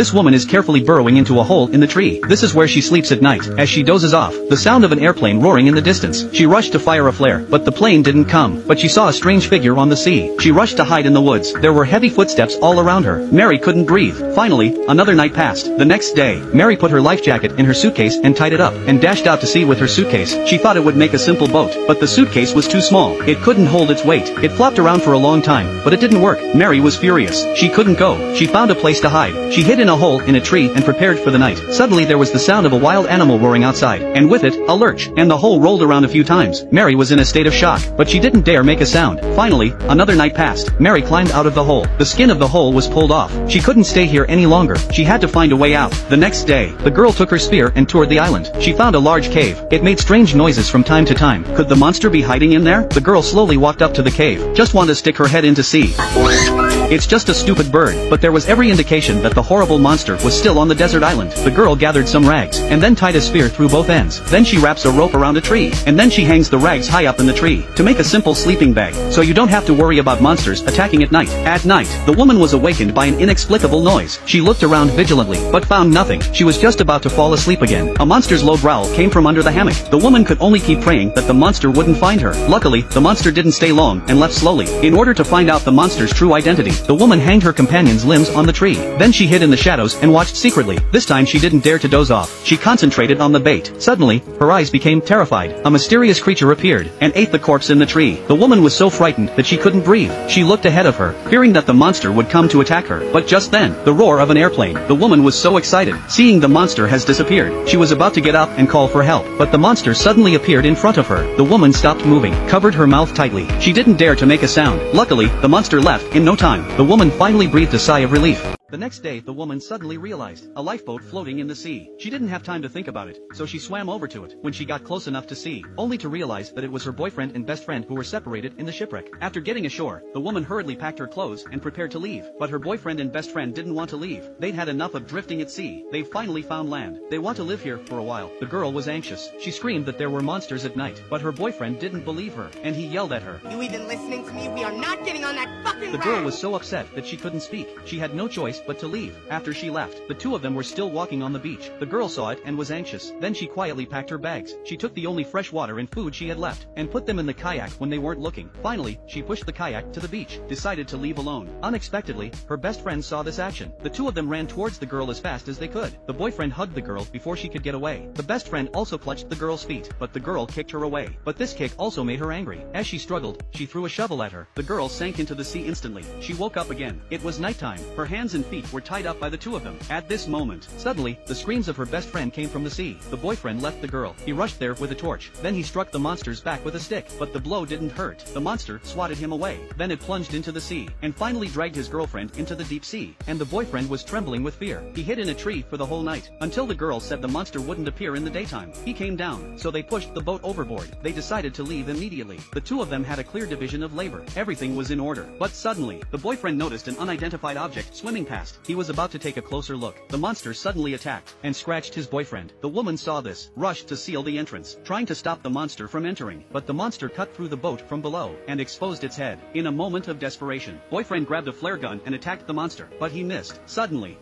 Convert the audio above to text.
This woman is carefully burrowing into a hole in the tree. This is where she sleeps at night. As she dozes off, the sound of an airplane roaring in the distance. She rushed to fire a flare, but the plane didn't come. But she saw a strange figure on the sea. She rushed to hide in the woods. There were heavy footsteps all around her. Mary couldn't breathe. Finally, another night passed. The next day, Mary put her life jacket in her suitcase and tied it up, and dashed out to sea with her suitcase. She thought it would make a simple boat, but the suitcase was too small. It couldn't hold its weight. It flopped around for a long time, but it didn't work. Mary was furious. She couldn't go. She found a place to hide. She hid in a hole in a tree and prepared for the night. Suddenly there was the sound of a wild animal roaring outside, and with it, a lurch, and the hole rolled around a few times. Mary was in a state of shock, but she didn't dare make a sound. Finally, another night passed. Mary climbed out of the hole. The skin of the hole was pulled off. She couldn't stay here any longer. She had to find a way out. The next day, the girl took her spear and toured the island. She found a large cave. It made strange noises from time to time. Could the monster be hiding in there? The girl slowly walked up to the cave. Just want to stick her head in to sea. It's just a stupid bird, but there was every indication that the horrible monster was still on the desert island. The girl gathered some rags, and then tied a spear through both ends. Then she wraps a rope around a tree, and then she hangs the rags high up in the tree, to make a simple sleeping bag, so you don't have to worry about monsters attacking at night. At night, the woman was awakened by an inexplicable noise. She looked around vigilantly, but found nothing. She was just about to fall asleep again. A monster's low growl came from under the hammock. The woman could only keep praying that the monster wouldn't find her. Luckily, the monster didn't stay long and left slowly. In order to find out the monster's true identity, the woman hanged her companion's limbs on the tree. Then she hid in the shadows and watched secretly. This time she didn't dare to doze off. She concentrated on the bait. Suddenly, her eyes became terrified. A mysterious creature appeared and ate the corpse in the tree. The woman was so frightened that she couldn't breathe. She looked ahead of her, fearing that the monster would come to attack her. But just then, the roar of an airplane. The woman was so excited. Seeing the monster has disappeared. She was about to get up and call for help. But the monster suddenly appeared in front of her. The woman stopped moving, covered her mouth tightly. She didn't dare to make a sound. Luckily, the monster left in no time. The woman finally breathed a sigh of relief. The next day, the woman suddenly realized a lifeboat floating in the sea. She didn't have time to think about it, so she swam over to it when she got close enough to see, only to realize that it was her boyfriend and best friend who were separated in the shipwreck. After getting ashore, the woman hurriedly packed her clothes and prepared to leave, but her boyfriend and best friend didn't want to leave. They'd had enough of drifting at sea. They finally found land. They want to live here for a while. The girl was anxious. She screamed that there were monsters at night, but her boyfriend didn't believe her, and he yelled at her. You even listening to me? We are not getting on that fucking The girl ride. was so upset that she couldn't speak. She had no choice but to leave. After she left, the two of them were still walking on the beach. The girl saw it and was anxious. Then she quietly packed her bags. She took the only fresh water and food she had left, and put them in the kayak when they weren't looking. Finally, she pushed the kayak to the beach, decided to leave alone. Unexpectedly, her best friend saw this action. The two of them ran towards the girl as fast as they could. The boyfriend hugged the girl before she could get away. The best friend also clutched the girl's feet, but the girl kicked her away. But this kick also made her angry. As she struggled, she threw a shovel at her. The girl sank into the sea instantly. She woke up again. It was nighttime. Her hands and feet were tied up by the two of them. At this moment, suddenly, the screams of her best friend came from the sea. The boyfriend left the girl. He rushed there with a torch. Then he struck the monster's back with a stick, but the blow didn't hurt. The monster swatted him away. Then it plunged into the sea, and finally dragged his girlfriend into the deep sea. And the boyfriend was trembling with fear. He hid in a tree for the whole night, until the girl said the monster wouldn't appear in the daytime. He came down, so they pushed the boat overboard. They decided to leave immediately. The two of them had a clear division of labor. Everything was in order. But suddenly, the boyfriend noticed an unidentified object swimming past. He was about to take a closer look. The monster suddenly attacked and scratched his boyfriend. The woman saw this, rushed to seal the entrance, trying to stop the monster from entering. But the monster cut through the boat from below and exposed its head. In a moment of desperation, boyfriend grabbed a flare gun and attacked the monster, but he missed. Suddenly,